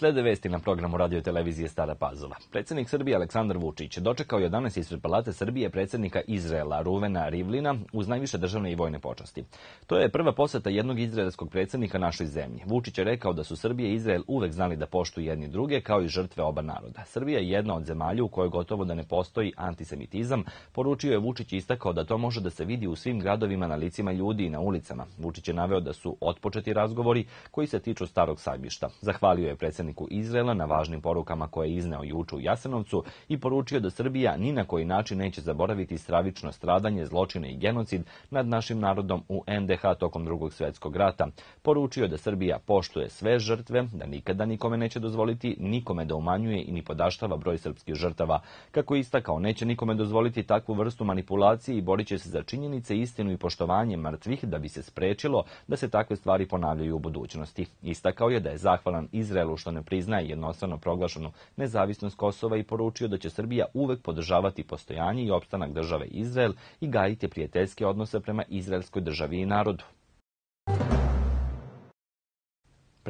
Slede vesti na programu radio televizije Stara Pazova. Predsednik Srbije Aleksandar Vučić dočekao je danas ispred Palate Srbije predsednika Izraela Ruvena Rivlina uz najviše državne i vojne počasti. To je prva poseta jednog izraelskog predsednika našoj zemlji. Vučić je rekao da su Srbije i Izrael uvek znali da poštuju jedni druge kao i žrtve oba naroda. Srbija je jedna od zemalja u kojoj gotovo da ne postoji antisemitizam. Poručio je Vučić istakao da to može da se vidi u svim gradovima na licima ljudi i na ulicama. Vučić je naveo da su otpočeti razgovori koji se tiču starog sajbišta. Zahvalio je predsednik predsedniku Izrela na važnim porukama koje je izneo juče u Jasenovcu i poručio da Srbija ni na koji način neće zaboraviti stravično stradanje, zločine i genocid nad našim narodom u NDH tokom drugog svetskog rata. Poručio da Srbija poštuje sve žrtve, da nikada nikome neće dozvoliti nikome da umanjuje i ni podaštava broj srpskih žrtava. Kako istakao, neće nikome dozvoliti takvu vrstu manipulacije i borit će se za činjenice, istinu i poštovanje mrtvih da bi se sprečilo da se takve stvari ponavljaju u budućnosti. Istakao je da je zahvalan Izraelu što ne priznaje jednostrano proglašenu nezavisnost Kosova i poručio da će Srbija uvek podržavati postojanje i opstanak države Izrael i gajiti prijateljske odnose prema izraelskoj državi i narodu.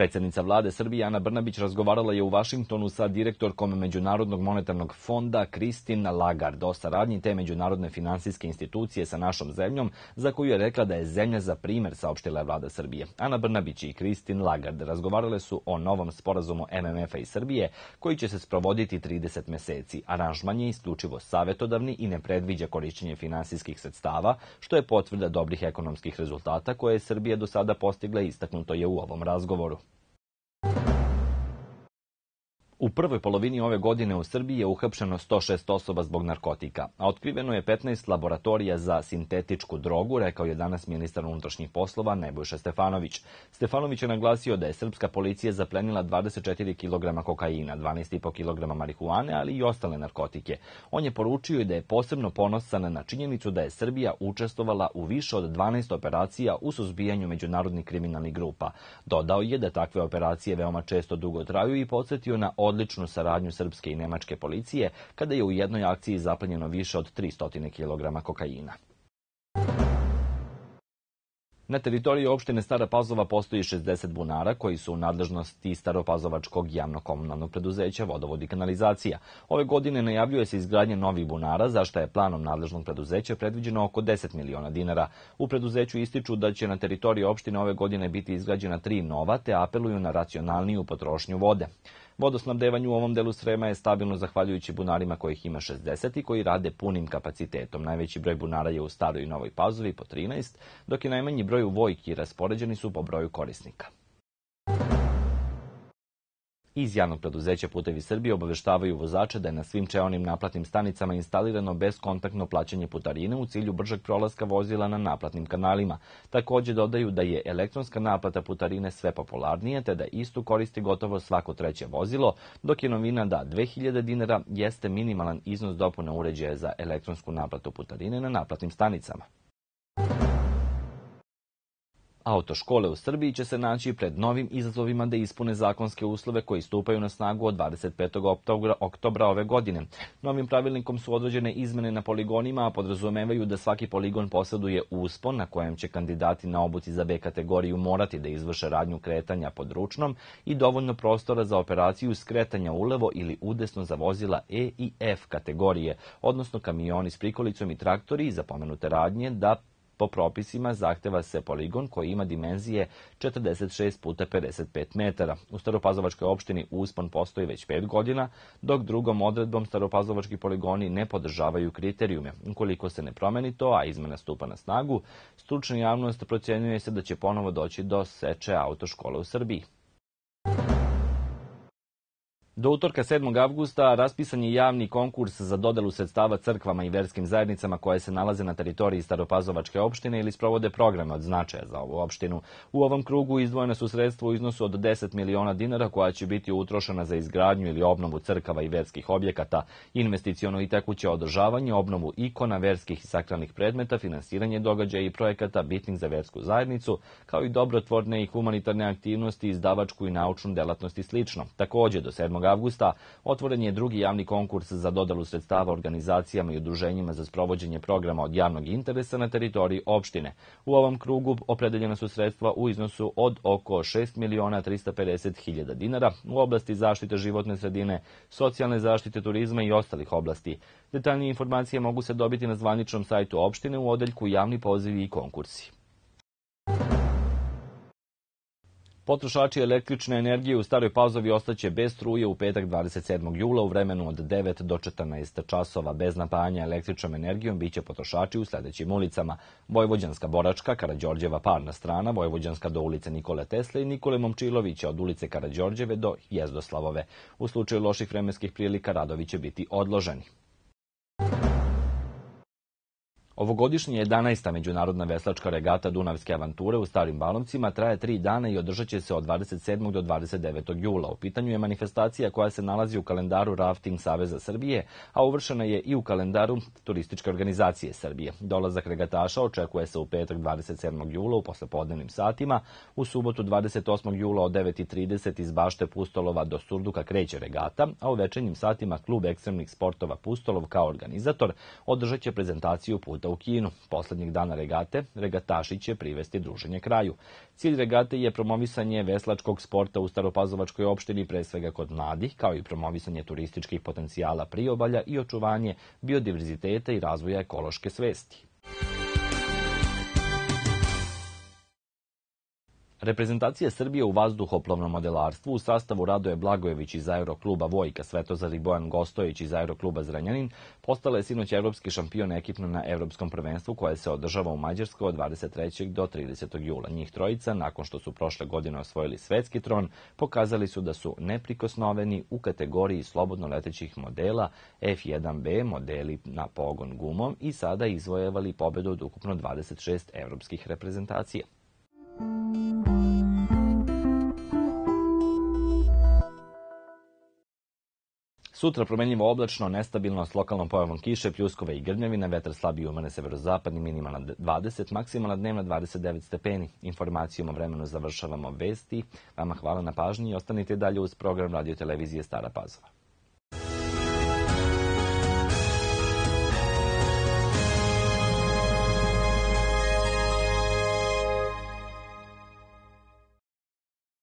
Predsednica vlade Srbije Ana Brnabić razgovarala je u Vašingtonu sa direktorkom Međunarodnog monetarnog fonda Kristin Lagarde o saradnji te međunarodne finansijske institucije sa našom zemljom, za koju je rekla da je zemlja za primer, saopštila je vlada Srbije. Ana Brnabić i Kristin Lagarde razgovarale su o novom sporazumu MMF-a i Srbije, koji će se sprovoditi 30 meseci. Aranžman je isključivo savetodavni i ne predviđa korišćenje finansijskih sredstava, što je potvrda dobrih ekonomskih rezultata koje je Srbija do sada postigla i istaknuto je u ovom razgovoru. U prvoj polovini ove godine u Srbiji je uhapšeno 106 osoba zbog narkotika, a otkriveno je 15 laboratorija za sintetičku drogu, rekao je danas ministar unutrašnjih poslova Nebojša Stefanović. Stefanović je naglasio da je srpska policija zaplenila 24 kg kokaina, 12,5 kg marihuane, ali i ostale narkotike. On je poručio i da je posebno ponosan na činjenicu da je Srbija učestvovala u više od 12 operacija u suzbijanju međunarodnih kriminalnih grupa. Dodao je da takve operacije veoma često dugo traju i podsjetio na odličnu saradnju srpske i nemačke policije kada je u jednoj akciji zaplenjeno više od 300 kg kokaina. Na teritoriji opštine Stara Pazova postoji 60 bunara koji su u nadležnosti Staropazovačkog javno-komunalnog preduzeća Vodovod i kanalizacija. Ove godine najavljuje se izgradnje novih bunara, zašto je planom nadležnog preduzeća predviđeno oko 10 miliona dinara. U preduzeću ističu da će na teritoriji opštine ove godine biti izgrađena tri nova, te apeluju na racionalniju potrošnju vode. Vodosnabdevanje u ovom delu Srema je stabilno zahvaljujući bunarima kojih ima 60 i koji rade punim kapacitetom. Najveći broj bunara je u Staroj i Novoj Pazovi po 13, dok je najmanji broj u Vojki raspoređeni su po broju korisnika. Iz javnog preduzeća Putevi Srbije obaveštavaju vozače da je na svim čeonim naplatnim stanicama instalirano bezkontaktno plaćanje putarine u cilju bržeg prolaska vozila na naplatnim kanalima. Takođe dodaju da je elektronska naplata putarine sve popularnije, te da istu koristi gotovo svako treće vozilo, dok je novina da 2000 dinara jeste minimalan iznos dopune uređaja za elektronsku naplatu putarine na naplatnim stanicama. Autoškole u Srbiji će se naći pred novim izazovima da ispune zakonske uslove koji stupaju na snagu od 25. oktobra, ove godine. Novim pravilnikom su određene izmene na poligonima, a podrazumevaju da svaki poligon posjeduje uspon na kojem će kandidati na obuci za B kategoriju morati da izvrše radnju kretanja pod ručnom i dovoljno prostora za operaciju skretanja ulevo ili udesno za vozila E i F kategorije, odnosno kamioni s prikolicom i traktori za pomenute radnje da Po propisima zahteva se poligon koji ima dimenzije 46 puta 55 metara. U Staropazovačkoj opštini uspon postoji već 5 godina, dok drugom odredbom Staropazovački poligoni ne podržavaju kriterijume. Ukoliko se ne promeni to, a izmena stupa na snagu, stručna javnost procjenjuje se da će ponovo doći do seče autoškole u Srbiji. Do utorka 7. avgusta raspisan je javni konkurs za dodelu sredstava crkvama i verskim zajednicama koje se nalaze na teritoriji Staropazovačke opštine ili sprovode programe od značaja za ovu opštinu. U ovom krugu izdvojene su sredstva u iznosu od 10 miliona dinara koja će biti utrošena za izgradnju ili obnovu crkava i verskih objekata, investiciono i tekuće održavanje, obnovu ikona, verskih i sakralnih predmeta, finansiranje događaja i projekata bitnih za versku zajednicu, kao i dobrotvorne i humanitarne aktivnosti, izdavačku i naučnu delatnost i slično. Takođe, do 7 avgusta otvoren je drugi javni konkurs za dodalu sredstava organizacijama i udruženjima za sprovođenje programa od javnog interesa na teritoriji opštine. U ovom krugu opredeljena su sredstva u iznosu od oko 6 miliona 350 hiljada dinara u oblasti zaštite životne sredine, socijalne zaštite turizma i ostalih oblasti. Detaljnije informacije mogu se dobiti na zvaničnom sajtu opštine u odeljku javni pozivi i konkursi. Potrošači električne energije u Staroj Pazovi ostaće bez struje u petak 27. jula u vremenu od 9 do 14 časova. Bez napajanja električnom energijom biće potrošači u sledećim ulicama. Vojvođanska Boračka, Karađorđeva parna strana, Vojvođanska do ulice Nikole Tesle i Nikole Momčilovića od ulice Karađorđeve do Jezdoslavove. U slučaju loših vremenskih prilika radovi će biti odloženi. Ovogodišnja 11. međunarodna veslačka regata Dunavske avanture u Starim Balovcima traje tri dana i održat će se od 27. do 29. jula. U pitanju je manifestacija koja se nalazi u kalendaru Rafting Saveza Srbije, a uvršena je i u kalendaru Turističke organizacije Srbije. Dolazak regataša očekuje se u petak 27. jula u poslepodnevnim satima, u subotu 28. jula od 9.30 iz Bašte Pustolova do Surduka kreće regata, a u večernjim satima klub ekstremnih sportova Pustolov kao organizator održat će prezentaciju puta u Kinu. Poslednjeg dana regate, regataši će privesti druženje kraju. Cilj regate je promovisanje veslačkog sporta u Staropazovačkoj opštini, pre svega kod mladih, kao i promovisanje turističkih potencijala priobalja i očuvanje biodiverziteta i razvoja ekološke svesti. Reprezentacija Srbije u vazduhoplovnom modelarstvu u sastavu Radoje Blagojević iz aerokluba Vojka, Svetozar i Bojan Gostojić iz aerokluba Zrenjanin postala je sinoć evropski šampion ekipno na evropskom prvenstvu koje se održava u Mađarskoj od 23. do 30. jula. Njih trojica, nakon što su prošle godine osvojili svetski tron, pokazali su da su neprikosnoveni u kategoriji slobodno letećih modela F1B, modeli na pogon gumom i sada izvojevali pobedu od ukupno 26 evropskih reprezentacija. Sutra promenljivo oblačno, nestabilno s lokalnom pojavom kiše, pljuskove i grnjevina, vetar slabiji umane severozapadni, minimalna 20, maksimalna dnevna 29 stepeni. Informacijom o vremenu završavamo vesti. Vama hvala na pažnji i ostanite dalje uz program radio televizije Stara Pazova.